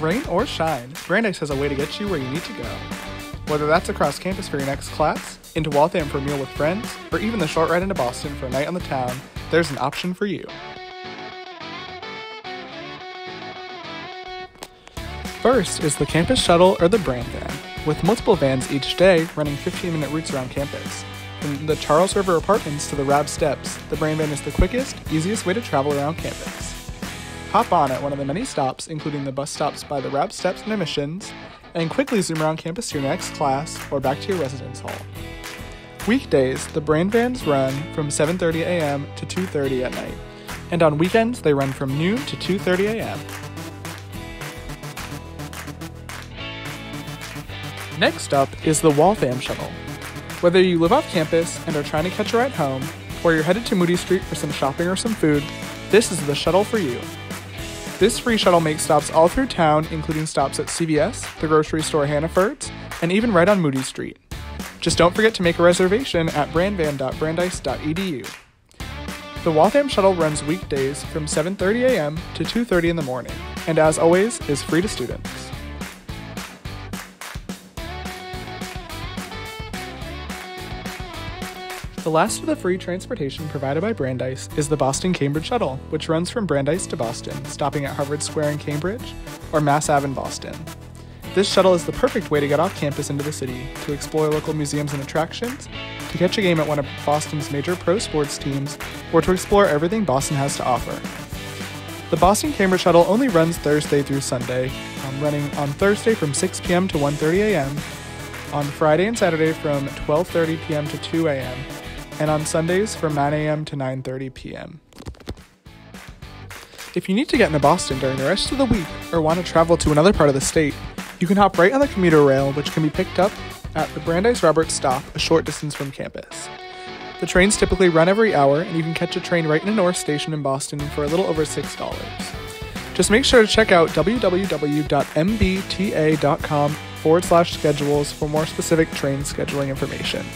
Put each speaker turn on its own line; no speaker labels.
Rain or shine, Brandeis has a way to get you where you need to go. Whether that's across campus for your next class, into Waltham for a meal with friends, or even the short ride into Boston for a night on the town, there's an option for you. First is the campus shuttle or the BranVan, with multiple vans each day running 15 minute routes around campus. From the Charles River Apartments to the Rabb Steps, the BranVan is the quickest, easiest way to travel around campus. Hop on at one of the many stops, including the bus stops by the Rabb Steps and Admissions, and quickly zoom around campus to your next class or back to your residence hall. Weekdays, the BranVans run from 7:30 a.m. to 2:30 at night, and on weekends they run from noon to 2:30 a.m. Next up is the Waltham Shuttle. Whether you live off campus and are trying to catch a ride home, or you're headed to Moody Street for some shopping or some food, this is the shuttle for you. This free shuttle makes stops all through town, including stops at CVS, the grocery store Hannaford's, and even right on Moody Street. Just don't forget to make a reservation at brandvan.brandeis.edu. The Waltham shuttle runs weekdays from 7:30 a.m. to 2:30 in the morning, and as always is free to students. The last of the free transportation provided by Brandeis is the Boston Cambridge Shuttle, which runs from Brandeis to Boston, stopping at Harvard Square in Cambridge or Mass Ave in Boston. This shuttle is the perfect way to get off campus into the city, to explore local museums and attractions, to catch a game at one of Boston's major pro sports teams, or to explore everything Boston has to offer. The Boston Cambridge Shuttle only runs Thursday through Sunday, um, running on Thursday from 6 p.m. to 1:30 a.m., on Friday and Saturday from 12:30 p.m. to 2 a.m., and on Sundays from 9 a.m. to 9:30 p.m. If you need to get into Boston during the rest of the week or want to travel to another part of the state, you can hop right on the commuter rail, which can be picked up at the Brandeis Roberts stop a short distance from campus. The trains typically run every hour, and you can catch a train right in a North Station in Boston for a little over $6. Just make sure to check out www.mbta.com forward slash schedules for more specific train scheduling information.